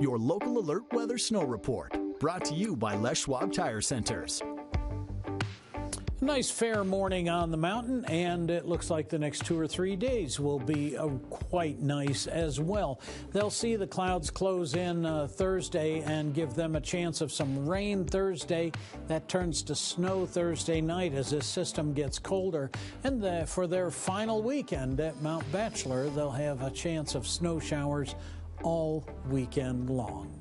Your local alert weather snow report, brought to you by Les Schwab Tire Centers. Nice fair morning on the mountain, and it looks like the next two or three days will be uh, quite nice as well. They'll see the clouds close in uh, Thursday and give them a chance of some rain Thursday. That turns to snow Thursday night as this system gets colder. And the, for their final weekend at Mount Bachelor, they'll have a chance of snow showers all weekend long.